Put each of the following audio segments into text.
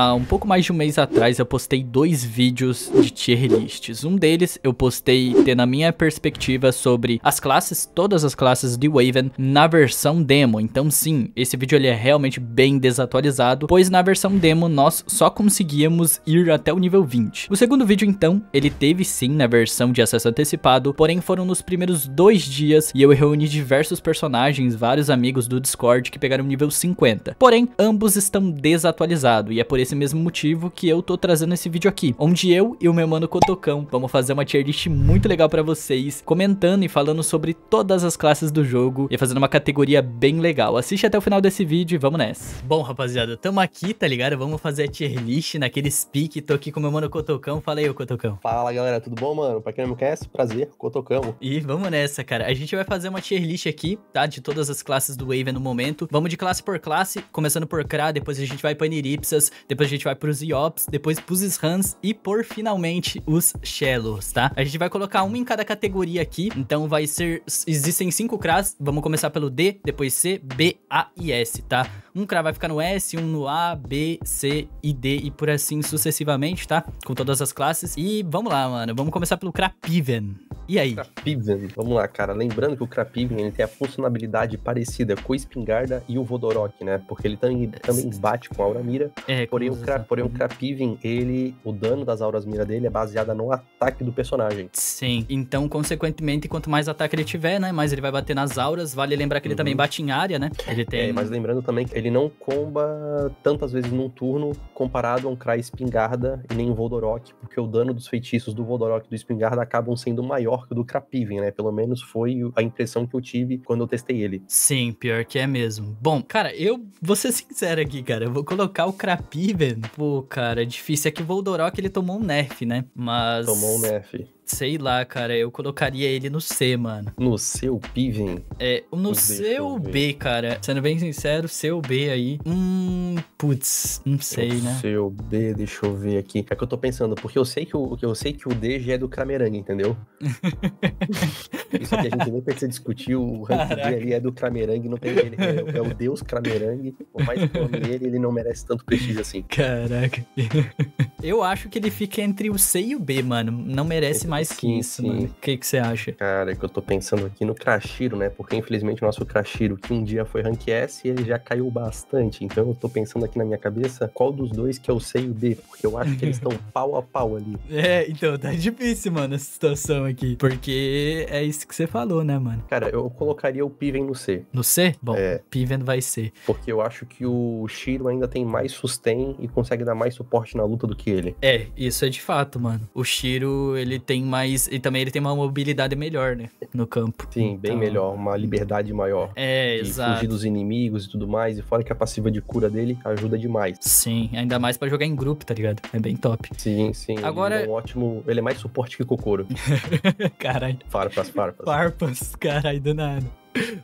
Há um pouco mais de um mês atrás eu postei dois vídeos de tier lists. Um deles eu postei tendo a minha perspectiva sobre as classes, todas as classes de Waven na versão demo. Então sim, esse vídeo ele é realmente bem desatualizado, pois na versão demo nós só conseguíamos ir até o nível 20. O segundo vídeo então, ele teve sim na versão de acesso antecipado, porém foram nos primeiros dois dias e eu reuni diversos personagens, vários amigos do Discord que pegaram nível 50. Porém, ambos estão desatualizados e é por esse mesmo motivo que eu tô trazendo esse vídeo aqui, onde eu e o meu mano Cotocão vamos fazer uma tier list muito legal pra vocês, comentando e falando sobre todas as classes do jogo e fazendo uma categoria bem legal. Assiste até o final desse vídeo e vamos nessa. Bom, rapaziada, tamo aqui, tá ligado? Vamos fazer a tier list naquele speak, tô aqui com o meu mano Cotocão. Fala aí, Cotocão. Fala, galera, tudo bom, mano? Pra quem não me conhece, prazer, Cotocão. E vamos nessa, cara. A gente vai fazer uma tier list aqui, tá? De todas as classes do Wave no momento. Vamos de classe por classe, começando por Kra, depois a gente vai pra Niripsas, depois a gente vai pros Iops, depois pros Shans e por finalmente os Shellos, tá? A gente vai colocar um em cada categoria aqui, então vai ser... Existem cinco Kras, vamos começar pelo D, depois C, B, A e S, tá? Um Kra vai ficar no S, um no A, B, C e D e por assim sucessivamente, tá? Com todas as classes. E vamos lá, mano, vamos começar pelo Krapiven. E aí? Krapiven, vamos lá, cara. Lembrando que o Krapiven ele tem a funcionalidade parecida com o Espingarda e o Vodorok, né? Porque ele também, também bate com a Aura Mira. É, Porém, o, Kra, porém o Krapiven, ele, o dano das auras mira dele é baseada no ataque do personagem. Sim, então, consequentemente, quanto mais ataque ele tiver, né, mais ele vai bater nas auras. Vale lembrar que ele Uhum. também bate em área, né? Ele tem. É, mas lembrando também que ele não comba tantas vezes num turno comparado a um Krai Espingarda e nem um Voldorok, porque o dano dos feitiços do Voldorok e do Espingarda acabam sendo maior que o do Krapiven, né? Pelo menos foi a impressão que eu tive quando eu testei ele. Sim, pior que é mesmo. Bom, cara, eu vou ser sincero aqui, cara. Eu vou colocar o Krapiven. Pô, cara, é difícil. É que o Voldorok ele tomou um nerf, né? Mas. Tomou um nerf. Sei lá, cara. Eu colocaria ele no C, mano. No seu Piven, É, no Deixa C eu ou ver. B, cara? Sendo bem sincero, C ou B aí. Hum. Putz, não sei, o né? seu B, deixa eu ver aqui. É que eu tô pensando, porque eu sei que o, eu sei que o D já é do Kramerang, entendeu? Isso aqui a gente nem precisa discutir, o rank D ali é do Kramerang, não tem ele, é, é o deus Kramerang, por mais que dele, ele não merece tanto prestígio assim. Caraca. Eu acho que ele fica entre o C e o B, mano. Não merece mais que Sim, isso, sim. mano. O que, que você acha? Cara, é que eu tô pensando aqui no Crashiro, né? Porque infelizmente o nosso Crashiro, que um dia foi rank S, ele já caiu bastante. Então eu tô pensando aqui na minha cabeça qual dos dois que é o C e o B, porque eu acho que eles estão pau a pau ali. É, então, tá difícil, mano, essa situação aqui. Porque é isso que você falou, né, mano? Cara, eu colocaria o Piven no C. No C? Bom, É. Piven vai ser. Porque eu acho que o Shiro ainda tem mais sustain e consegue dar mais suporte na luta do que ele. É, isso é de fato, mano. O Shiro, ele tem mais. E também ele tem uma mobilidade melhor, né? No campo. Sim, bem Então, melhor, uma liberdade maior. É, E exato. fugir dos inimigos e tudo mais. E fora que a passiva de cura dele ajuda demais. Sim, ainda mais pra jogar em grupo, tá ligado? É bem top. Sim, sim. Agora- Ele é um ótimo. Ele é mais suporte que Kokoro. Caralho. Farpas, farpas. Farpas, caralho, do nada.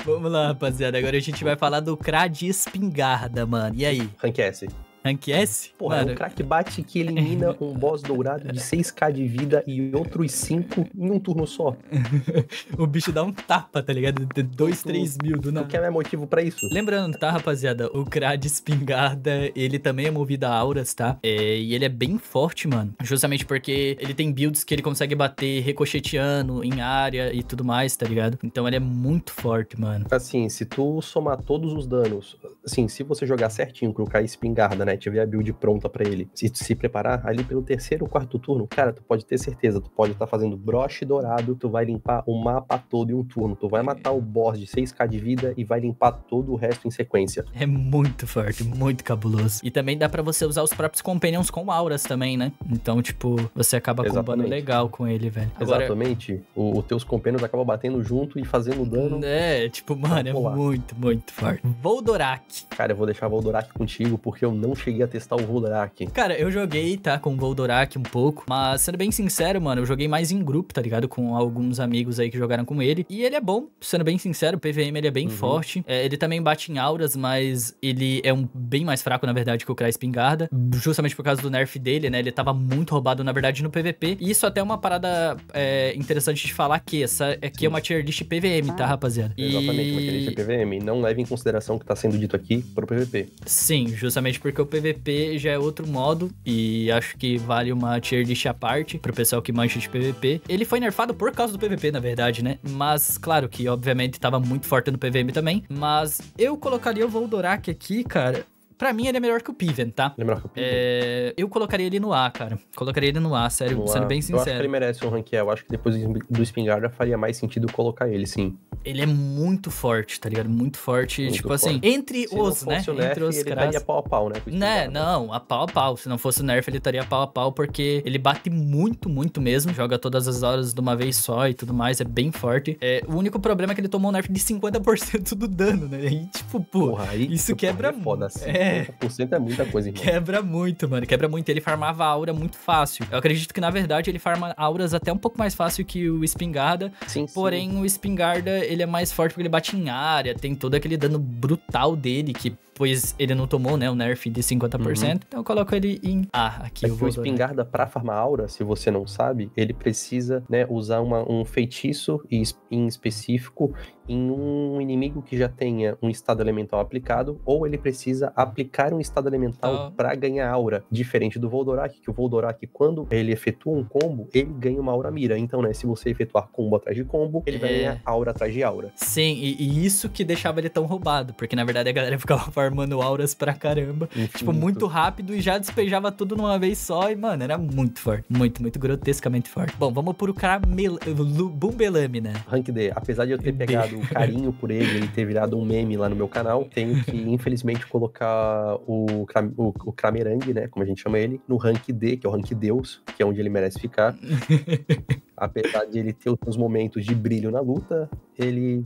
Vamos lá, rapaziada. Agora a gente vai falar do Kra de espingarda, mano. E aí? Rank S. Rank S? Porra, mano, é um crack bate que elimina um boss dourado de 6k de vida e outros 5 em um turno só. o bicho dá um tapa, tá ligado? De 2, Tu- 3 mil do Não nada. quer mais motivo pra isso? Lembrando, tá, rapaziada? O Kra de espingarda, ele também é movido a auras, tá? É, e ele é bem forte, mano. Justamente porque ele tem builds que ele consegue bater ricocheteando em área e tudo mais, tá ligado? Então ele é muito forte, mano. Assim, se tu somar todos os danos, assim, se você jogar certinho, colocar espingarda, né? Tiver a build pronta pra ele, se tu se preparar ali pelo terceiro ou quarto turno, cara, tu pode ter certeza, tu pode estar fazendo broche dourado, tu vai limpar o mapa todo em um turno, tu vai matar o boss de 6k de vida e vai limpar todo o resto em sequência. É muito forte, muito cabuloso. E também dá pra você usar os próprios companions com auras também, né? Então, tipo, você acaba combando legal com ele, velho. Agora, Exatamente. O- Os teus companheiros acabam batendo junto e fazendo dano. É, tipo, mano, é muito, muito forte. Voldorak. Cara, eu vou deixar Voldorak contigo porque eu não cheguei a testar o Voldorak. Cara, eu joguei, tá, com o Voldorak um pouco, mas sendo bem sincero, mano, eu joguei mais em grupo, tá ligado? Com alguns amigos aí que jogaram com ele. E ele é bom, sendo bem sincero, o PVM ele é bem Uhum. forte. É, ele também bate em auras, mas ele é um bem mais fraco, na verdade, que o Kra Espingarda. Justamente por causa do nerf dele, né? Ele tava muito roubado, na verdade, no PVP. E isso até é uma parada é, interessante de falar que essa aqui é uma tier list PVM, tá, rapaziada? Exatamente, uma E- querência PVM. Não leve em consideração o que tá sendo dito aqui pro PVP. Sim, justamente porque o PVP já é outro modo e acho que vale uma tier list à parte pro pessoal que mancha de PVP. Ele foi nerfado por causa do PVP, na verdade, né? Mas, claro que, obviamente, tava muito forte no PVM também. Mas eu colocaria o Voldorak aqui, cara, Pra mim, ele é melhor que o Piven, tá? Ele é melhor que o Piven? É, eu colocaria ele no A, cara. Colocaria ele no A, sério, No sendo A. bem Eu acho que sincero. ele merece um rank E. Eu acho que depois do Espingarda faria mais sentido colocar ele, sim. Ele é muito forte, tá ligado? Muito forte. Muito tipo assim, forte. entre Se os, né? nerf, entre os ele caras. estaria pau a pau, né? Né, não, a pau a pau. Se não fosse o nerf, ele estaria pau a pau, porque ele bate muito, muito mesmo. Joga todas as horas de uma vez só e tudo mais, é bem forte. É, o único problema é que ele tomou um nerf de 50% do dano, né? E tipo, pô, Porra, aí, isso quebra é foda. mu- é. 50% é muita coisa, irmão. Quebra muito, mano. Quebra muito. Ele farmava aura muito fácil. Eu acredito que, na verdade, ele farma auras até um pouco mais fácil que o Espingarda. Sim, sim. Porém, o Espingarda, ele é mais forte porque ele bate em área. Tem todo aquele dano brutal dele, que pois ele não tomou, né, o nerf de 50%. Então eu coloco ele em A aqui. É eu vou o espingarda pra farmar aura, se você não sabe, ele precisa, né, usar uma- um feitiço e em específico em um inimigo que já tenha um estado elemental aplicado, ou ele precisa aplicar um estado elemental Ah. pra ganhar aura, diferente do Voldorak, que o Voldorak, quando ele efetua um combo, ele ganha uma aura mira. Então, né, se você efetuar combo atrás de combo, ele vai É. ganhar aura atrás de aura. Sim, e, e isso que deixava ele tão roubado, porque na verdade a galera ficava farmando auras pra caramba. Tipo, Infinito. muito rápido e já despejava tudo numa vez só. E, mano, era muito forte. Muito, muito grotescamente forte. Bom, vamos pro Caramel... Lu- Bumbelame, né? Rank D, apesar de eu ter pegado o carinho por ele, ele ter virado um meme lá no meu canal, tenho que, infelizmente, colocar o, o, o Kramerang, né, como a gente chama ele, no rank D, que é o rank Deus, que é onde ele merece ficar. apesar de ele ter os momentos de brilho na luta, ele,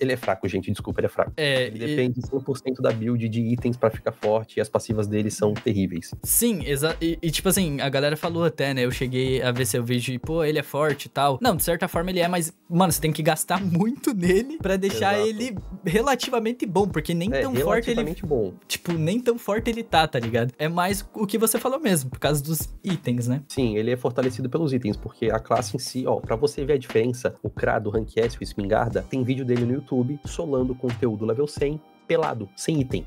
ele é fraco, gente, desculpa, ele é fraco. É, Ele e- depende 100% da build de itens pra ficar forte e as passivas dele são terríveis. Sim, exa e, e, tipo assim, a galera falou até, né? Eu cheguei a ver seu vídeo e, pô, ele é forte e tal. Não, de certa forma ele é, mas, mano, você tem que gastar muito nele pra deixar Exato. ele relativamente bom, porque nem É tão forte ele. relativamente bom. Tipo, nem tão forte ele tá, tá ligado? É mais o que você falou mesmo, por causa dos itens, né? Sim, ele é fortalecido pelos itens, porque a classe em si, ó, pra você ver a diferença, o Kra do Rank S, o Espingarda, tem vídeo dele no YouTube solando conteúdo level 100, pelado, sem item.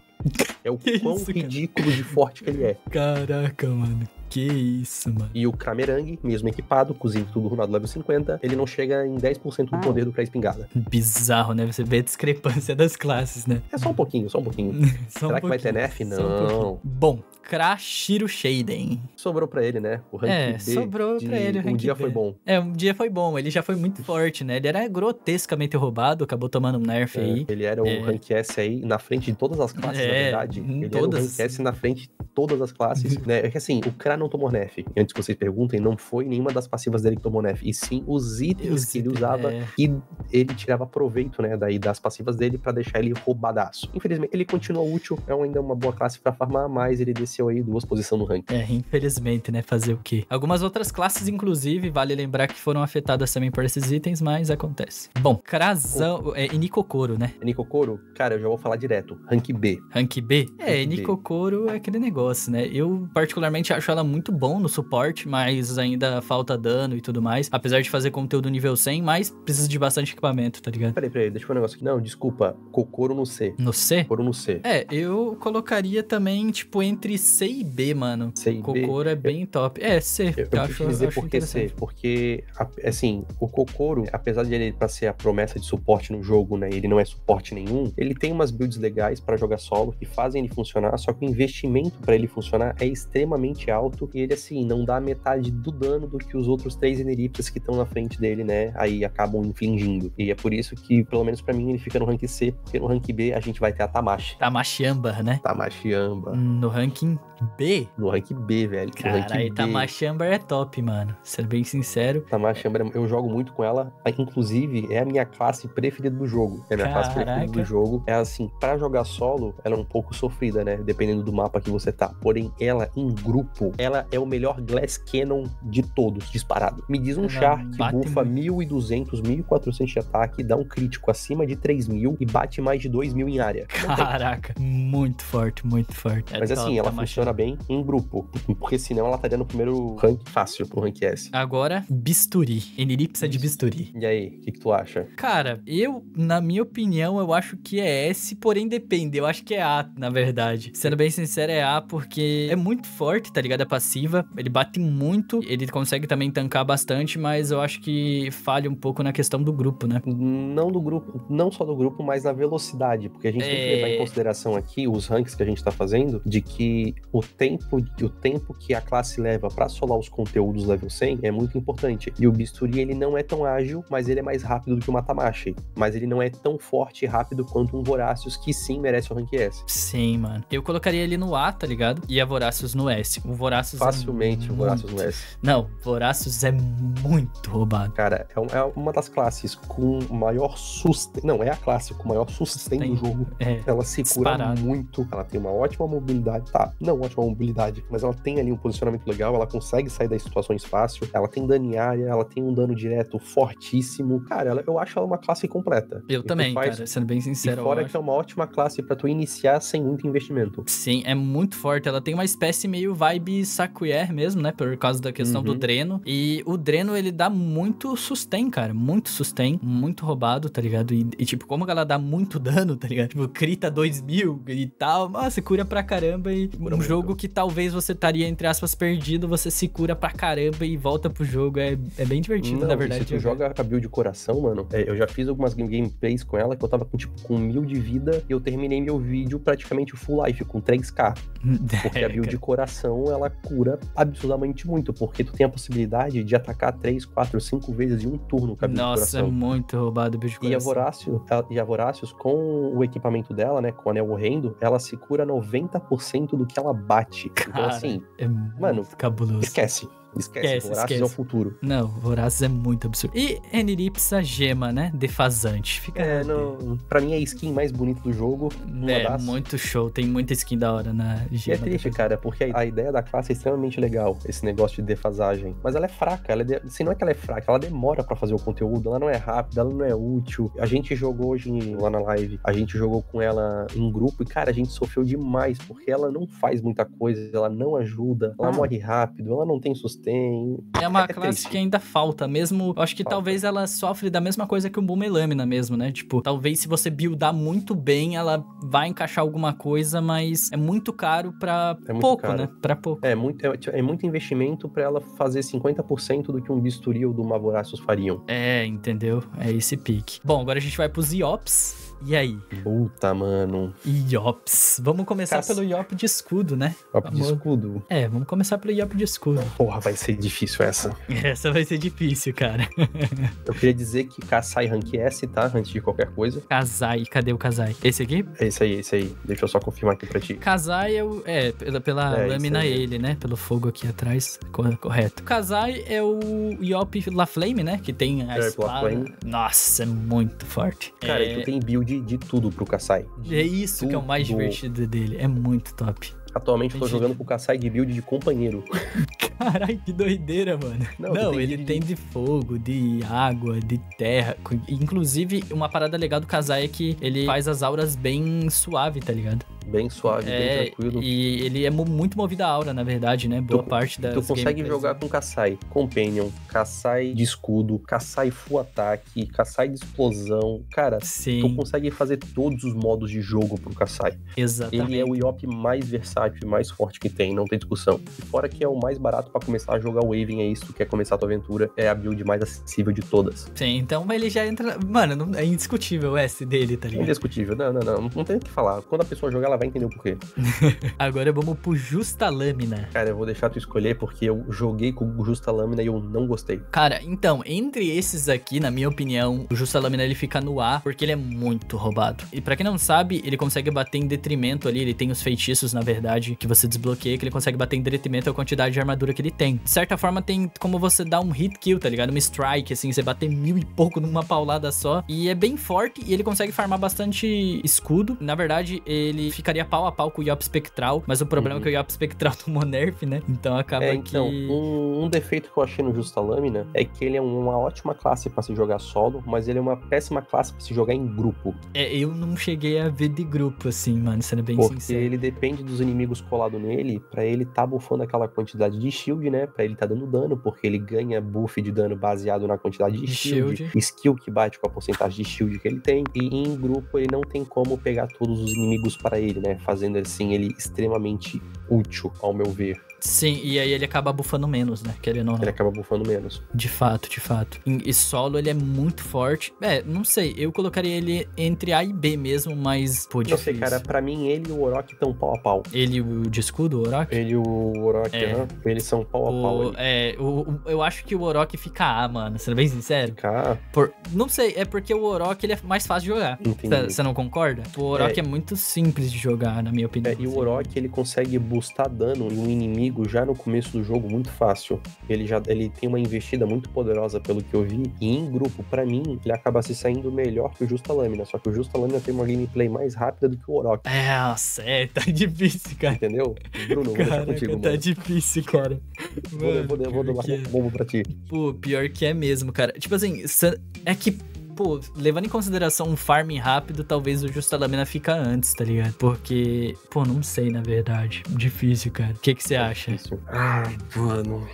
É o Que quão isso, cara? ridículo de forte que ele é. Caraca, mano. Que isso, mano. E o Kramerang, mesmo equipado, cozinho tudo runado level 50, ele não chega em 10% do poder do Kra Espingarda. Bizarro, né? Você vê a discrepância das classes, né? É só um pouquinho, só um pouquinho. Só um Será que vai ter pouquinho, nerf? só um pouquinho. Não. Bom, Krashiro Shaden. Sobrou pra ele, né? O rank É, B sobrou de pra ele o um rank dia B. foi bom. É, um dia foi bom, ele já foi muito forte, né? Ele era grotescamente roubado, acabou tomando um nerf É, aí. ele era o É. rank S aí, na frente de todas as classes, É, verdade. em Ele todas. era o na frente de todas as classes, né? É que assim, o Kra não tomou nerf. Antes que vocês perguntem, não foi nenhuma das passivas dele que tomou nerf, e sim os itens Os que ele usava é. e ele tirava proveito, né, daí das passivas dele pra deixar ele roubadaço. Infelizmente, ele continua útil, é ainda uma boa classe pra farmar, mas ele desceu aí duas posições no rank. É, infelizmente, né? Fazer o quê? Algumas outras classes, inclusive, vale lembrar que foram afetadas também por esses itens, mas acontece. Bom, Krazão, é né? Nikokoro, cara, eu já vou falar direto, rank B. Rank B? É, Rank B. Nikokoro é aquele negócio, né? Eu particularmente acho ela muito bom no suporte, mas ainda falta dano e tudo mais. Apesar de fazer conteúdo nível 100, mas precisa de bastante equipamento, tá ligado? Peraí, peraí, deixa eu ver um negócio aqui. Não, desculpa, Kokoro no C. No C? Kokoro no C. É, eu colocaria também, tipo, entre C e B, mano. C e B. Kokoro é bem top. É, C. Eu, eu acho, quis dizer acho por que C, porque, assim, o Kokoro, apesar de ele pra ser a promessa de suporte no jogo, né, ele não é suporte nenhum, ele tem umas builds legais pra jogar solo que fazem ele funcionar, só que o investimento pra ele funcionar é extremamente alto e ele, assim, não dá metade do dano do que os outros três Eneriptas que estão na frente dele, né, aí acabam infligindo. E é por isso que, pelo menos pra mim, ele fica no rank C, porque no rank B a gente vai ter a Tamashi. Tamashamba, né? Tamashi Amba. No ranking B? No rank B, velho. Caralho, B. Tamashamba é top, mano. Sendo bem sincero. Tamashi Amber, eu jogo muito com ela. Inclusive, é a minha classe preferida do jogo. É a minha classe preferida Caraca. do jogo. É assim, pra jogar solo, ela um pouco sofrida, né? Dependendo do mapa que você tá. Porém, ela em grupo, ela é o melhor Glass Cannon de todos, disparado. Me diz um Ela char que bufa muito. 1200, 1400 de ataque, dá um crítico acima de 3000 e bate mais de 2000 em área. Caraca, muito forte, muito forte. É Mas top, assim, ela Tamashamba. funciona bem em grupo. Porque senão ela estaria no primeiro rank fácil pro rank S. Agora, bisturi. Enelipsa de bisturi. E aí, o que, que tu acha? Cara, eu, na minha opinião, eu acho que é S, porém depende. Eu acho que é A, na verdade. Sendo bem sincero, é A porque é muito forte, tá ligado? É passiva, ele bate muito, ele consegue também tancar bastante, mas eu acho que falha um pouco na questão do grupo, né? Não do grupo, não só do grupo, mas na velocidade, porque a gente é... tem que levar em é. consideração aqui os ranks que a gente tá fazendo, de que o tempo, o tempo que a classe leva para solar os conteúdos level 100 é muito importante. E o Bisturi, ele não é tão ágil, mas ele é mais rápido do que o Matamashi. Mas ele não é tão forte e rápido quanto um Voracious, que sim merece o rank S. Sim, mano. Eu colocaria ele no A, tá ligado? E a Voracious no S. O Voracious é Facilmente é o Voracious no S. Não, Voracious é muito roubado. Cara, é, é uma das classes com maior sustento. Não, é a classe com maior sustento do jogo. É, ela se cura muito. Ela tem uma ótima mobilidade. Tá, não ótima mobilidade, mas ela tem ali um posicionamento legal. Ela consegue sair das situações fácil. Ela tem dano em área, ela tem um dano direto fortíssimo. Cara, ela, eu acho ela uma classe completa. Eu e também, faz... cara, sendo bem sincero. E fora que é uma ótima classe para tu iniciar sem muito investimento. Sim, é muito forte. Ela tem uma espécie meio vibe Sakuyer mesmo, né? Por causa da questão uhum. do dreno. E o dreno, ele dá muito sustain, cara. Muito sustain. Muito roubado, tá ligado? E, e tipo, como ela dá muito dano, tá ligado? Tipo, crita 2000 e tal. Nossa, cura pra caramba. E um muito. jogo que talvez você estaria, entre aspas, perdido, você se cura pra caramba e volta pro jogo. É, é bem divertido, Não, na verdade. Se tu joga a build de coração, mano, é, eu já fiz algumas gameplays com ela que eu tava com, tipo, com mil de vida e eu terminei meu vídeo praticamente full life, com 3k. Porque a build de coração, ela cura absurdamente muito, porque tu tem a possibilidade de atacar 3, 4, 5 vezes em um turno com a build Nossa, de coração. é muito roubado o build de coração. E a, Vorácio, e a Vorácios, com o equipamento dela, né, com o anel horrendo, ela se cura 90% do que ela bate. Então, Cara, então, assim, é mano, cabuloso. esquece. Esquece, esquece Vorazes esquece. é o futuro. Não, Vorazes é muito absurdo. E Eniripsa gema, né? Defasante. Fica é, não, pra mim é a skin mais bonita do jogo. É, das... muito show. Tem muita skin da hora na gema. E é triste, cara, porque a ideia da classe é extremamente legal, esse negócio de defasagem. Mas ela é fraca. Ela é de... Assim, não é que ela é fraca, ela demora para fazer o conteúdo, ela não é rápida, ela não é útil. A gente jogou hoje lá na live, a gente jogou com ela em grupo e, cara, a gente sofreu demais, porque ela não faz muita coisa, ela não ajuda, ela ah. morre rápido, ela não tem sustento tem. É uma é classe triste. que ainda falta, mesmo. Eu acho que falta. talvez ela sofre da mesma coisa que o Bumelâmina mesmo, né? Tipo, talvez se você buildar muito bem, ela vai encaixar alguma coisa, mas é muito caro pra é pouco, caro. né? Pra pouco. É muito, é, é muito investimento pra ela fazer 50% do que um bisturi ou do Mavoracius fariam. É, entendeu? É esse pique. Bom, agora a gente vai pros Iops. E aí? Puta, mano. Iops. Vamos começar pelo Iop de escudo, né? Iop de escudo? É, vamos começar pelo Iop de escudo. Porra, vai ser difícil essa. Essa vai ser difícil, cara. eu queria dizer que Kasai rank S, tá? Antes de qualquer coisa. Kasai, cadê o Kasai? Esse aqui? Esse aí, esse aí. Deixa eu só confirmar aqui pra ti. Kasai é, o, é pela, pela é, lâmina ele, né? Pelo fogo aqui atrás. Correto. Kasai é o Iop La Flame, né? Que tem a é, espada. Nossa, é muito forte. Cara, é... e tu tem build de, tudo pro Kassai. É isso tudo. que é o mais divertido dele. É muito top. Atualmente tô jogando com o Kassai de build de companheiro. Caralho, que doideira, mano. Não, Não ele de... tem de fogo, de água, de terra. Inclusive, uma parada legal do Kasai é que ele faz as auras bem suave, tá ligado? Bem suave, é, bem tranquilo. E ele é muito movido a aura, na verdade, né? Boa tu, parte da. Tu consegue jogar com Kassai Companion, Kassai de escudo, Kassai full ataque, Kassai de explosão. Cara, Sim. tu consegue fazer todos os modos de jogo pro Kassai. Exatamente. Ele é o IOP mais versátil e mais forte que tem, não tem discussão. Fora que é o mais barato para começar a jogar o Waven, é isso, tu quer começar a tua aventura, é a build mais acessível de todas. Sim, então ele já entra. Mano, é indiscutível o S dele, tá ligado? Indiscutível, não, não, não. Não tem o que falar. Quando a pessoa jogar, ela vai entender o porquê. Agora vamos pro Justa Lâmina. Cara, eu vou deixar tu escolher porque eu joguei com o Justa Lâmina e eu não gostei. Cara, então, entre esses aqui, na minha opinião, o Justa Lâmina ele fica no A porque ele é muito roubado. E para quem não sabe, ele consegue bater em detrimento ali, ele tem os feitiços, na verdade, que você desbloqueia, que ele consegue bater em detrimento à quantidade de armadura que ele tem. De certa forma, tem como você dar um hit kill, tá ligado? Um strike, assim, você bater mil e pouco numa paulada só. E é bem forte e ele consegue farmar bastante escudo. Na verdade, ele ficaria pau a pau com o Yop Spectral, mas o problema uhum. é que o Yop Spectral tomou nerf, né? Então acaba é, então, que... Um, um, defeito que eu achei no Justa Lâmina é que ele é uma ótima classe para se jogar solo, mas ele é uma péssima classe para se jogar em grupo. É, eu não cheguei a ver de grupo, assim, mano, sendo bem Porque sincero. ele depende dos inimigos colados nele para ele tá buffando aquela quantidade de shield, né? Pra ele tá dando dano, porque ele ganha buff de dano baseado na quantidade de shield, shield. skill que bate com a porcentagem de shield que ele tem, e em grupo ele não tem como pegar todos os inimigos para ele. Dele, né? Fazendo assim ele extremamente útil, ao meu ver. Sim, e aí ele acaba bufando menos, né? Querendo ou não. Ele acaba bufando menos. De fato, de fato. E solo ele é muito forte. É, não sei, eu colocaria ele entre A e B mesmo, mas, pô, Não difícil. sei, cara, pra mim ele e o Orochi estão pau a pau. Ele e o de escudo, o Orochi? Ele e o Orochi, É. aham, eles são pau a pau O, ali. é, o, eu acho que o Orochi fica A, mano, sendo bem sincero. Ficar, Por, não sei, é porque o Orochi ele é mais fácil de jogar. Você não concorda? O Orochi é. muito simples de jogar, na minha opinião. É, e o. Orochi ele consegue boostar dano em um inimigo já no começo do jogo muito fácil. Ele já ele tem uma investida muito poderosa pelo que eu vi. E em grupo, pra mim, ele acaba se saindo melhor que o Justa Lâmina. Só que o Justa Lâmina tem uma gameplay mais rápida do que o Orochi. É, nossa, é, tá difícil, cara. Entendeu? Bruno, vou deixar contigo, tá mano. difícil, cara. Vou, vou, vou, vou é. bombo pra ti. Pô, pior que é mesmo, cara. Tipo assim, é que, pô, levando em consideração um farming rápido, talvez o Justa Lâmina fica antes, tá ligado? Porque, pô, não sei, na verdade. Difícil, cara. O que que você acha? Isso. Ai, mano.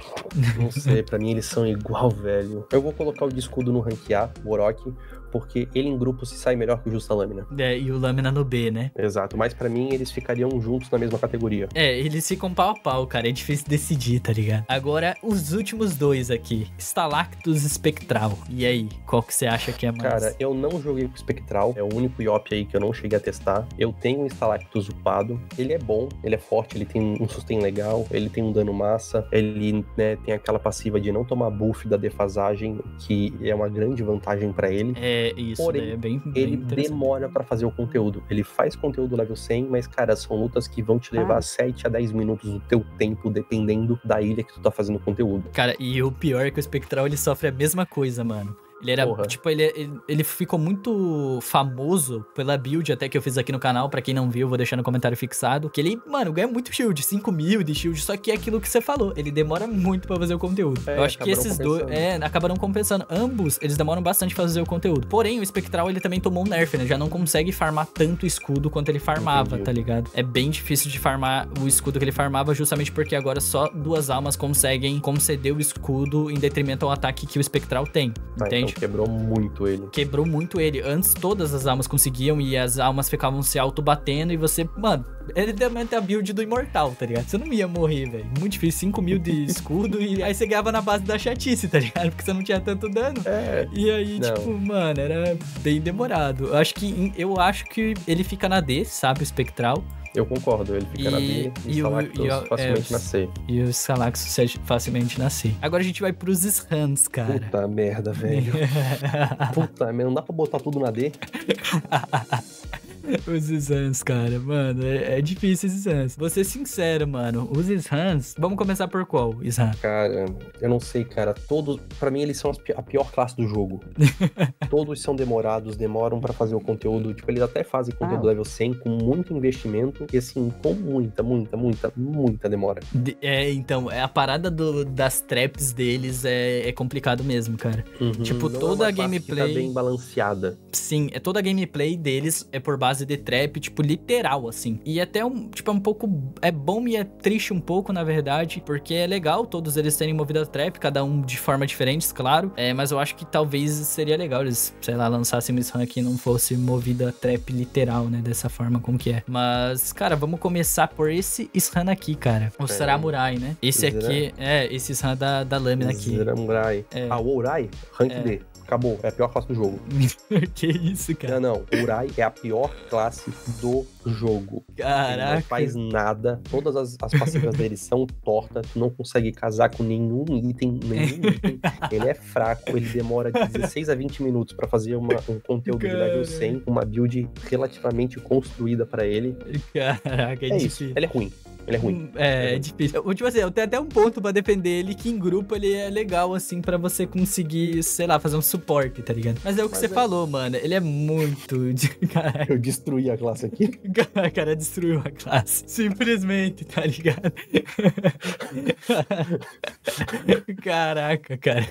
Não sei, pra mim eles são igual, velho. Eu vou colocar o de escudo no rank A, o Orochi, porque ele em grupo se sai melhor que o Justa Lâmina. É, e o Lâmina no B, né? Exato, mas pra mim eles ficariam juntos na mesma categoria. É, eles ficam pau a pau, cara. É difícil decidir, tá ligado? Agora, os últimos dois aqui. Stalactus e Spectral. E aí, qual que você acha que é mais? Cara, eu não joguei com o Spectral, é o único Yop aí que eu não cheguei a testar. Eu tenho um Stalactus upado, ele é bom, ele é forte, ele tem um sustain legal, ele tem um dano massa, ele né, tem aquela passiva de não tomar buff da defasagem, que é uma grande vantagem pra ele. É, isso, Porém, daí é bem, bem Ele demora pra fazer o conteúdo. Ele faz conteúdo level 100, mas, cara, são lutas que vão te levar Ah. 7 a 10 minutos do teu tempo, dependendo da ilha que tu tá fazendo conteúdo. Cara, e o pior é que o Spectral ele sofre a mesma coisa, mano. Ele era, Porra. tipo, ele, ele, ele ficou muito famoso pela build até que eu fiz aqui no canal. Pra quem não viu, vou deixar no comentário fixado. Que ele, mano, ganha muito shield, 5 mil de shield. Só que é aquilo que você falou. Ele demora muito pra fazer o conteúdo. É, eu acho que esses dois, é, acabaram compensando. Ambos, eles demoram bastante pra fazer o conteúdo. Porém, o Spectral, ele também tomou um nerf, né? Já não consegue farmar tanto escudo quanto ele farmava, Entendi. tá ligado? É bem difícil de farmar o escudo que ele farmava, justamente porque agora só duas almas conseguem conceder o escudo em detrimento ao ataque que o Spectral tem, Tá, entende? Quebrou muito ele. Quebrou muito ele. Antes todas as almas conseguiam e as almas ficavam se auto-batendo e você, mano, ele tem a build do imortal, tá ligado? Você não ia morrer, velho. Muito difícil, 5 mil de escudo e aí você ganhava na base da chatice, tá ligado? Porque você não tinha tanto dano. É, E aí, Não. tipo, mano, era bem demorado. Eu acho que eu acho que ele fica na D, sabe, o espectral. Eu concordo. Ele fica na E- B e, e o- Stalactus e o- facilmente é, na C. E os Salaxos facilmente na C. Agora a gente vai pros Shans, cara. Puta merda, velho. Puta merda, não dá pra botar tudo na D? Os Shans, cara, mano, é, é difícil esses Shans. Vou ser sincero, mano, os Shans, vamos começar por qual, Shan? Cara, eu não sei, cara. Todos, pra mim, eles são a pior classe do jogo. Todos são demorados, demoram pra fazer o conteúdo. Tipo, eles até fazem conteúdo level 100 com muito investimento e, assim, com muita, muita, muita, muita demora. De- É, então, é a parada do- das traps deles é, é complicado mesmo, cara. Tipo, Não é toda uma a classe que gameplay- Tá bem balanceada. Sim, é toda a gameplay deles é por base de trap, tipo, literal, assim. E até um, tipo, é um pouco. É bom e é triste um pouco, na verdade, porque é legal todos eles terem movida trap, cada um de forma diferente, claro. É, mas eu acho que talvez seria legal eles, sei lá, lançassem Miss Rank e não fosse movida trap literal, né? Dessa forma como que é. Mas, cara, vamos começar por esse Shan aqui, cara. O É. Samurai, né? Esse aqui, é, esse Shan da, da lâmina aqui. Zeramurai. É. Ah, o Urai, rank É. D. Acabou, é a pior classe do jogo. que isso, cara? Não, não. Urai é a pior classe do jogo. Ele não Caraca. faz nada. Todas as, as passivas dele são tortas. Tu não consegue casar com nenhum item. Nenhum item. Ele é fraco. Ele demora de 16 a 20 minutos pra fazer uma- um conteúdo de level Caralho. 100. Uma build relativamente construída pra ele. Caraca, é, É, isso. difícil. Ele é ruim. Ele é ruim. Hum, É, é difícil. Eu, tipo assim, eu tenho até um ponto pra defender ele que em grupo ele é legal, assim, pra você conseguir, sei lá, fazer um suporte, tá ligado? Mas é o que Mas você é- falou, mano. Ele é muito. de- Caraca, Eu destruí a classe aqui. o cara destruiu a classe. Simplesmente, tá ligado? Caraca, cara.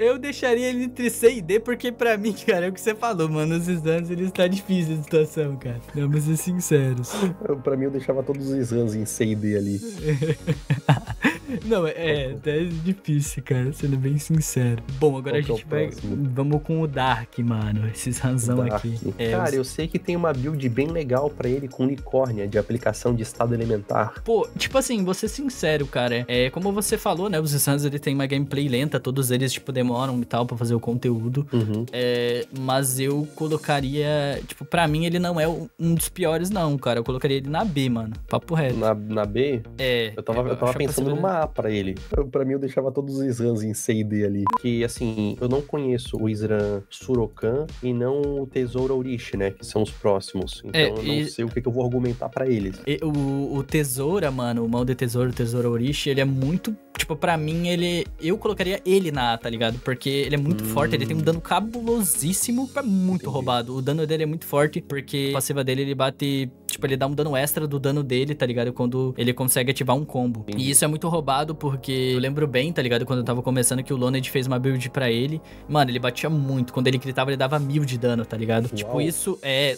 Eu deixaria ele entre C e D, porque pra mim, cara, é o que você falou, mano. Os exames, eles tá difícil a situação, cara. Vamos ser sinceros. Eu- Pra mim, eu deixava todos os exames em C e D ali. Não, é, é difícil, cara, sendo bem sincero. Bom, agora Qual a que gente é vai. próximo? Vamos com o Dark, mano. Esses ranzão Dark. aqui. É, Cara, os- eu sei que tem uma build bem legal pra ele com unicórnia de aplicação de estado elementar. Pô, tipo assim, vou ser sincero, cara. É, como você falou, né? Os Suns ele tem uma gameplay lenta, todos eles, tipo, demoram e tal pra fazer o conteúdo. Uhum. É, mas eu colocaria. Tipo, pra mim ele não é um dos piores, não, cara. Eu colocaria ele na B, mano. Papo reto. Na, na B, É. eu tava, eu tava a pensando numa A pra ele. Pra mim, eu deixava todos os Israns em C e D ali. Que, assim, eu não conheço o Isran Surokan e não o Tesouro Aurish, né? Que são os próximos. Então, É, eu não e- sei o que, que eu vou argumentar pra eles. E O, o Tesoura, mano, o mão de tesouro, o Tesouro Orishi, ele é muito. Tipo, pra mim, ele. Eu colocaria ele na A, tá ligado? Porque ele é muito Hum. forte, ele tem um dano cabulosíssimo, é muito Entendi. roubado. O dano dele é muito forte, porque a passiva dele ele bate. Tipo, ele dá um dano extra do dano dele, tá ligado? Quando ele consegue ativar um combo. Entendi. E isso é muito roubado, porque eu lembro bem, tá ligado? Quando eu tava começando que o Loned fez uma build pra ele. Mano, ele batia muito. Quando ele gritava, ele dava mil de dano, tá ligado? Tipo, Uau. isso é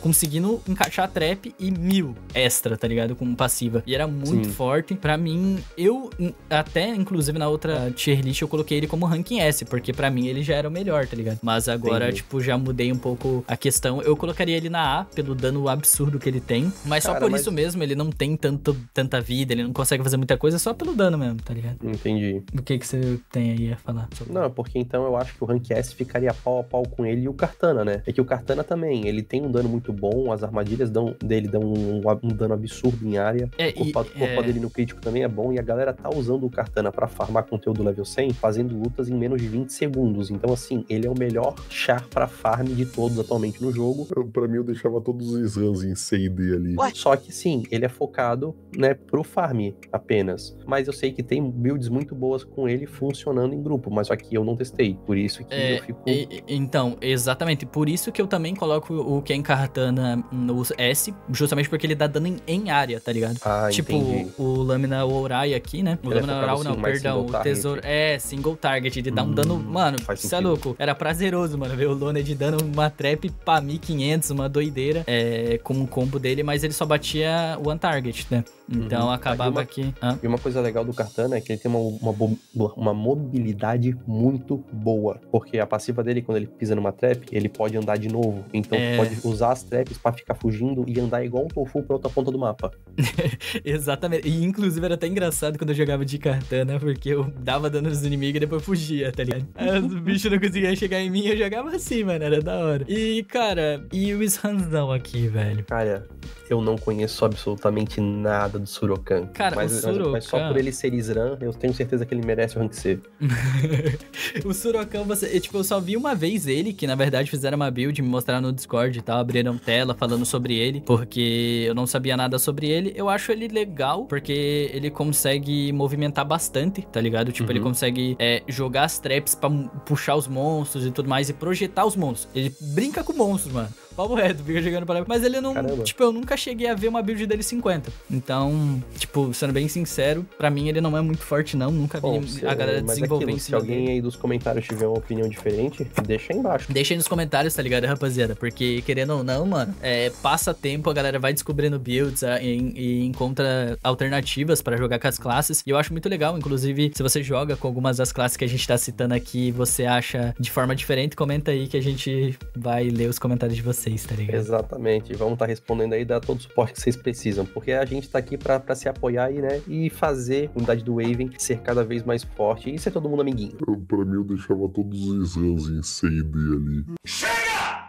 conseguindo encaixar trap e mil extra, tá ligado? Com passiva. E era muito Sim. forte. Pra mim, eu in- até, inclusive, na outra tier list, eu coloquei ele como ranking S, porque pra mim ele já era o melhor, tá ligado? Mas agora, Entendi. tipo, já mudei um pouco a questão. Eu colocaria ele na A, pelo dano absurdo que ele tem. Mas só Cara, por mas- isso mesmo, ele não tem tanto, tanta vida, ele não consegue fazer muita coisa, só pelo dano mesmo, tá ligado? Entendi. O que que você tem aí a falar? sobre- Não, porque então eu acho que o Rank S ficaria pau a pau com ele e o Kartana, né? É que o Kartana também, ele tem um dano muito bom, as armadilhas dão, dele dão um, um dano absurdo em área. É, O e- corpo, o corpo é. dele no crítico também é bom e a galera tá usando o Kartana pra farmar conteúdo level 100, fazendo lutas em menos de 20 segundos. Então, assim, ele é o melhor char pra farm de todos atualmente no jogo. Pra mim, eu deixava todos os Israns em C e D ali. Só que sim, ele é focado, né, pro farm apenas. Mas eu sei que tem builds muito boas com ele funcionando em grupo, mas que eu não testei. Por isso que É, eu fico. E- então, exatamente. Por isso que eu também coloco o Ken Kartana no S, justamente porque ele dá dano em, em área, tá ligado? Ah, tipo, entendi. o Lâmina Ourai aqui, né? O Ele Lâmina assim, não, perdão. O tesouro. É, single target. Ele dá um Hum, dano. Mano, faz você é louco. Era prazeroso, mano, ver o Loned dando uma trap pra 1500, uma doideira, é, com o combo dele, mas ele só batia one target, né? Então Uhum. acabava que. Hã? E uma coisa legal do Kartana é que ele tem uma, uma, uma mobilidade muito boa. Porque a passiva dele, quando ele pisa numa trap, ele pode andar de novo. Então É. pode usar as traps pra ficar fugindo e andar igual um tofu pra outra ponta do mapa. Exatamente. E inclusive era até engraçado quando eu jogava de katana, porque eu dava dano nos inimigos e depois fugia, tá ligado? Aí os bichos não conseguiam chegar em mim, eu jogava assim, mano. Era da hora. E, cara, e o Shanzão aqui, velho? Cara, eu não conheço absolutamente nada do Surokan. Cara, mas, o mas- mas só Surokan- por ele ser Isran, eu tenho certeza que ele merece o rank C. o Surokan, você. eu, Tipo, eu só vi uma vez ele, que na verdade fizeram uma build, me mostraram no Discord e tal, abriram tela falando sobre ele, porque eu não sabia nada sobre ele. Eu acho ele legal, porque ele consegue movimentar bastante, tá ligado? Tipo, ele Uhum. consegue é, jogar as traps pra puxar os monstros e tudo mais e projetar os monstros. Ele brinca com monstros, mano. Papo reto, fica jogando para Mas ele não. Caramba. Tipo, eu nunca cheguei a ver uma build dele 50. Então, tipo, sendo bem sincero, pra mim ele não é muito forte, não. Nunca Bom, vi se- a galera mas desenvolver aquilo, em se alguém dele. aí dos comentários tiver uma opinião diferente, deixa aí embaixo. Deixa aí nos comentários, tá ligado, rapaziada? Porque, querendo ou não, mano, é, passa tempo, a galera vai descobrindo builds a- e, e encontra alternativas pra jogar com as classes. E eu acho muito legal, inclusive, se você joga com algumas das classes que a gente tá citando aqui, você acha de forma diferente, comenta aí que a gente vai ler os comentários de vocês, tá ligado? Exatamente. Vamos estar respondendo aí, dar todo o suporte que vocês precisam. Porque a gente tá aqui pra, pra se apoiar aí, né? E fazer a unidade do Waven ser cada vez mais forte e ser todo mundo amiguinho. Eu, pra mim, eu deixava todos os Israns em C e D ali.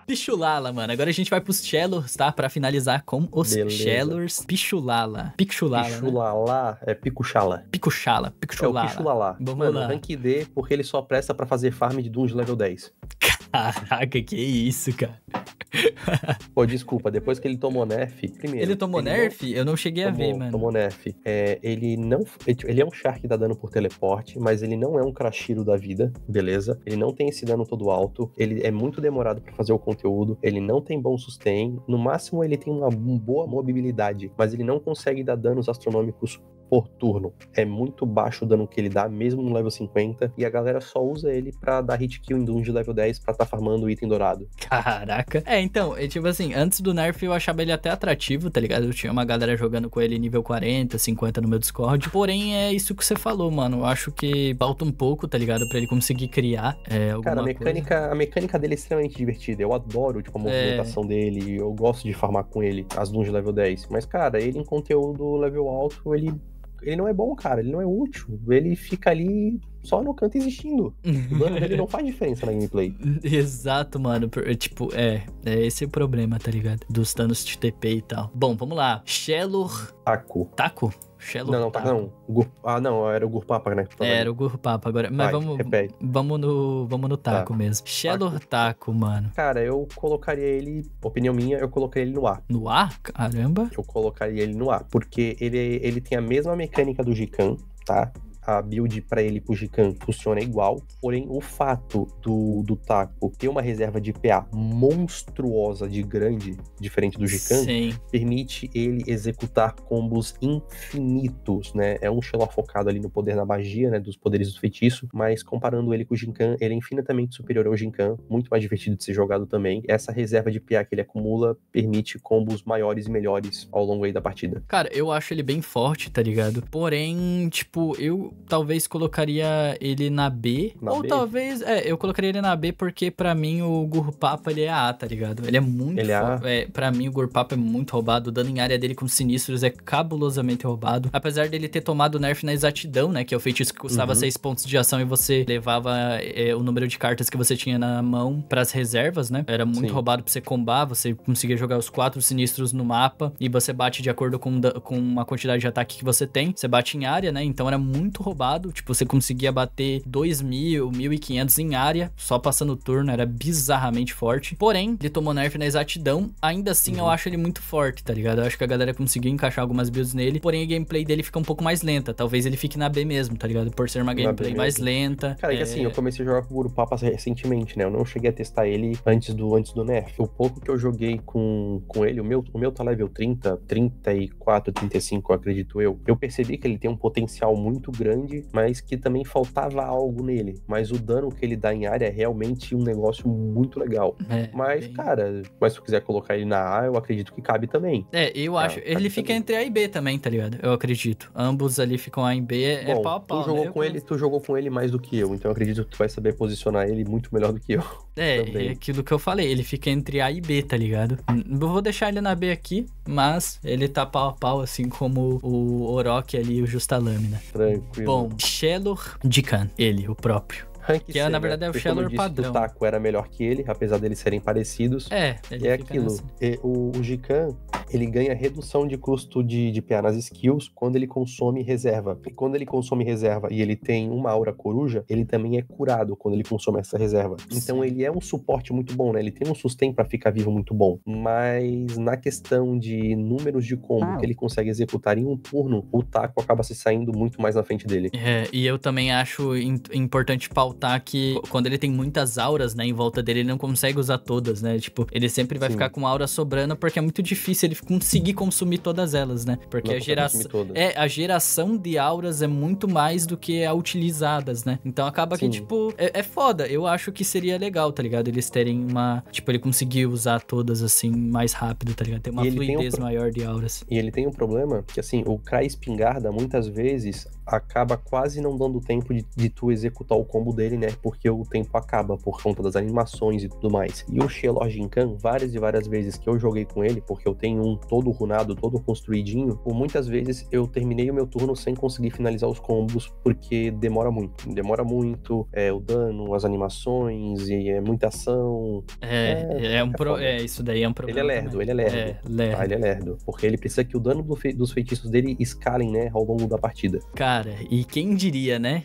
Pichulala, mano. Agora a gente vai pros Shellors, tá? Pra finalizar com os Beleza. Shellors. Pichulala. Pichulala, né? Pichulalá é picuchala. Picuchala. É o Pichulala. Vamos Mano, lá. rank D, porque ele só presta pra fazer farm de Dungeon level 10. Caraca, que isso, cara. Pô, desculpa, depois que ele tomou nerf, primeiro. Ele tomou não- nerf? Eu não cheguei a ver, Tomou, mano. tomou nerf. É, ele não. Ele é um Shark que dá dano por teleporte, mas ele não é um Crashiro da vida, beleza? Ele não tem esse dano todo alto. Ele é muito demorado pra fazer o conteúdo. Ele não tem bom sustain. No máximo, ele tem uma boa mobilidade, mas ele não consegue dar danos astronômicos por turno. É muito baixo o dano que ele dá, mesmo no level 50, e a galera só usa ele pra dar hit kill em Doom de level 10 pra tá farmando o item dourado. Caraca. É, então, é tipo assim, antes do nerf eu achava ele até atrativo, tá ligado? Eu tinha uma galera jogando com ele nível 40, 50 no meu Discord. Porém, é isso que você falou, mano. Eu acho que falta um pouco, tá ligado? Pra ele conseguir criar é, alguma Cara, a coisa. mecânica, a mecânica dele é extremamente divertida. Eu adoro, tipo, a movimentação dele. Eu gosto de farmar com ele, as Doom de level 10. Mas, cara, ele em conteúdo level alto, ele, ele não é bom, cara. Ele não é útil. Ele fica ali só no canto existindo. O dano dele não faz diferença na gameplay. Exato, mano. Por- Tipo, é, é esse o problema, tá ligado? Dos danos de TP e tal. Bom, vamos lá. Shellor Taco. Taco? Shellor Não, não, tá, não. Gur- Ah, não, era o Gurpapa, né? Era o Gurpapa agora. Mas Vai, vamos, repete. vamos no, vamos no taco mesmo. Shellor taco, mano. Cara, eu colocaria ele, opinião minha, eu colocaria ele no A. No ar? Caramba. Eu colocaria ele no A, porque ele, ele tem a mesma mecânica do Gikan, tá? A build pra ele pro Gikan funciona igual, porém o fato do, do Taco ter uma reserva de PA monstruosa de grande, diferente do Gikan, permite ele executar combos infinitos, né? É um Shelor focado ali no poder da magia, né? Dos poderes do feitiço, mas comparando ele com o Jinkan, ele é infinitamente superior ao Jinkan, muito mais divertido de ser jogado também. Essa reserva de PA que ele acumula permite combos maiores e melhores ao longo aí da partida. Cara, eu acho ele bem forte, tá ligado? Porém, tipo, eu talvez colocaria ele na B. Na ou B? talvez, é, eu colocaria ele na B porque pra mim o Gurpapa ele é A, tá ligado? Ele é muito Ele é A? é, Pra mim o Gurpapa é muito roubado. O dano em área dele com sinistros é cabulosamente roubado. Apesar dele ter tomado nerf na exatidão, né? Que é o feitiço que custava Uhum. 6 pontos de ação e você levava é, o número de cartas que você tinha na mão pras reservas, né? Era muito Sim. roubado pra você combar, você conseguia jogar os quatro sinistros no mapa e você bate de acordo com, com a quantidade de ataque que você tem. Você bate em área, né? Então era muito roubado. Tipo, você conseguia bater 2.000, 1.500 em área, só passando o turno, era bizarramente forte. Porém, ele tomou nerf na exatidão. Ainda assim, Uhum. eu acho ele muito forte, tá ligado? Eu acho que a galera conseguiu encaixar algumas builds nele. Porém, a gameplay dele fica um pouco mais lenta. Talvez ele fique na B mesmo, tá ligado? Por ser uma gameplay mais mesmo. lenta. Cara, é... que assim, eu comecei a jogar com o Gurupapa recentemente, né? Eu não cheguei a testar ele antes do, antes do nerf. O pouco que eu joguei com, com ele, o meu, o meu tá level 30, 34, 35, acredito eu. Eu percebi que ele tem um potencial muito grande, mas que também faltava algo nele. Mas o dano que ele dá em área é realmente um negócio muito legal. é, Mas, bem- cara, mas se tu quiser colocar ele na A, eu acredito que cabe também. É, eu acho. cabe ele fica também. entre A e B também, tá ligado? Eu acredito. Ambos ali ficam A e B. É, Bom, pau a pau. tu jogou né? Eu com ele, tu jogou com ele mais do que eu, então eu acredito que tu vai saber posicionar ele muito melhor do que eu. É, é aquilo que eu falei. Ele fica entre A e B, tá ligado? Eu vou deixar ele na B aqui, mas ele tá pau a pau, assim como o Orochi ali e o Justa Lâmina. Tranquilo. Bom, Shellor Dikan, ele, o próprio. Rank Que é, C, na né? verdade, é o disse, padrão. O Taco era melhor que ele, apesar deles serem parecidos. É, ele é fica aquilo. nessa. e o, o Gikan, ele ganha redução de custo de, de PA nas skills quando ele consome reserva. E quando ele consome reserva e ele tem uma aura coruja, ele também é curado quando ele consome essa reserva. Então Sim. ele é um suporte muito bom, né? Ele tem um sustain pra ficar vivo muito bom. Mas na questão de números de combo que ele consegue executar em um turno, o Taco acaba se saindo muito mais na frente dele. É, e eu também acho in- importante pautar que quando ele tem muitas auras, né, em volta dele, ele não consegue usar todas, né? Tipo, ele sempre vai Sim. ficar com aura sobrando porque é muito difícil ele conseguir consumir todas elas, né? Porque Não a geração. É, a geração de auras é muito mais do que a utilizadas, né? Então acaba que, Sim. tipo, é, é foda. Eu acho que seria legal, tá ligado? Eles terem uma. Tipo, ele conseguir usar todas assim mais rápido, tá ligado? Ter uma um fluidez pro- maior de auras. E ele tem um problema que, assim, o Cry Espingarda, muitas vezes, acaba quase não dando tempo de, de tu executar o combo dele, né? Porque o tempo acaba por conta das animações e tudo mais. E o Shelor Jinkan, várias e várias vezes que eu joguei com ele, porque eu tenho um todo runado, todo construidinho, por muitas vezes eu terminei o meu turno sem conseguir finalizar os combos, porque demora muito. Demora muito, é, o dano, as animações, e é muita ação. É, é, É, um é pro... é, isso daí é um Ele problema. é lerdo, também. ele é lerdo. É, lerdo. Tá, ele é lerdo. Porque ele precisa que o dano do fe- dos feitiços dele escalem, né, ao longo da partida. Cara, e quem diria, né?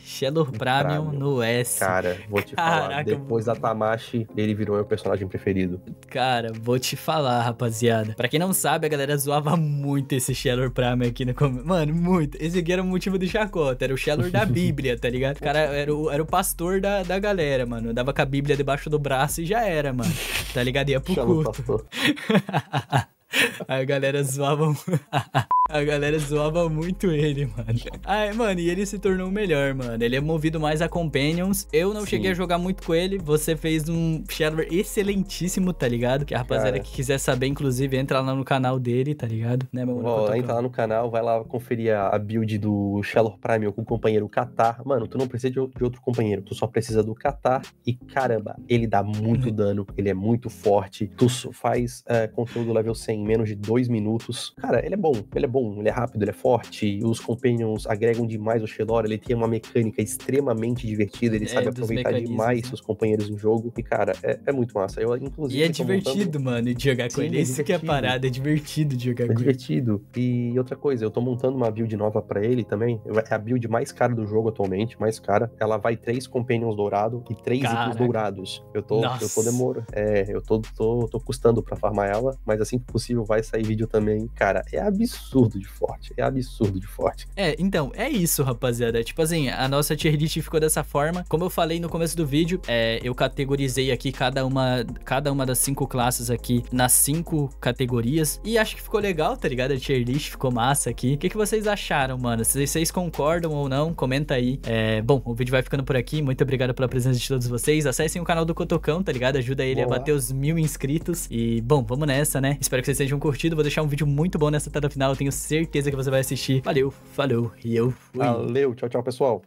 Premium Premium. no S. Cara, vou te falar, Caraca, depois da Tamashi, ele virou meu personagem preferido. Cara, vou te falar, rapaziada. Pra quem não sabe, a galera zoava muito esse Shadow Premium aqui no começo. Mano, muito. Esse aqui era o motivo do chacota. Era o Shadow da Bíblia, tá ligado? O cara era o, era o pastor da, da galera, mano. Dava com a Bíblia debaixo do braço e já era, mano. Tá ligado? Ia pro o culto. pastor. Aí a galera zoava. A galera zoava muito ele, mano. Ai, mano, e ele se tornou o melhor, mano. Ele é movido mais a Companions. Eu não Sim. cheguei a jogar muito com ele. Você fez um Shadowrun excelentíssimo, tá ligado? Que a rapaziada Cara. que quiser saber, inclusive, entra lá no canal dele, tá ligado? Né, meu mano? Ó, entra lá no canal, vai lá conferir a, build do Shallow Prime com o companheiro Katar. Mano, tu não precisa de, outro companheiro, tu só precisa do Katar. E caramba, ele dá muito dano, ele é muito forte. Tu faz é, conteúdo level 100 em menos de 2 minutos. Cara, ele é bom, ele é bom, ele é rápido, ele é forte. Os companions agregam demais o Shelor, ele tem uma mecânica extremamente divertida, ele É, sabe aproveitar demais né? seus companheiros em jogo. E cara, é, é muito massa. Eu, inclusive, E é tô montando- divertido, mano, de jogar com Sim, ele. é Isso que é a divertido. parada, é divertido de jogar É com ele. divertido. E outra coisa, eu tô montando uma build nova pra ele também. É a build mais cara do jogo atualmente, mais cara. Ela vai três companions dourados e três itens dourados. Eu tô, eu Nossa. tô demorando. É, eu tô, tô, tô custando pra farmar ela, mas assim que possível vai sair vídeo também. Cara, é absurdo de forte. É absurdo de forte. É, então, é isso, rapaziada. Tipo assim, a nossa tier list ficou dessa forma. Como eu falei no começo do vídeo, é, eu categorizei aqui cada uma, cada uma das cinco classes aqui nas cinco categorias. E acho que ficou legal, tá ligado? A tier list ficou massa aqui. O que, que vocês acharam, mano? Se vocês concordam ou não, comenta aí. É, bom, o vídeo vai ficando por aqui. Muito obrigado pela presença de todos vocês. Acessem o canal do Cotocão, tá ligado? Ajuda ele a Boa. bater os mil inscritos. E, bom, vamos nessa, né? Espero que vocês tenham curtido. Vou deixar um vídeo muito bom nessa tela final. Tenho certeza que você vai assistir. Valeu, falou e eu fui. Valeu, tchau, tchau, pessoal.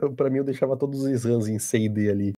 Eu, pra mim, eu deixava todos os runs em C e D ali.